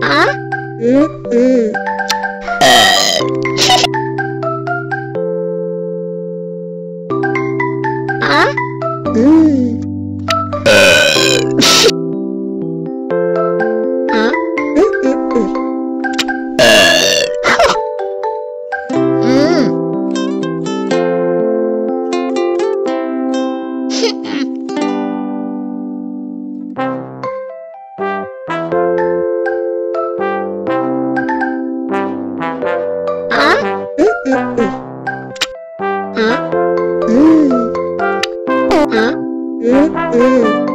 啊？嗯嗯。啊？嗯。 음, 음, 음. 아? 음. 아? 음, 음.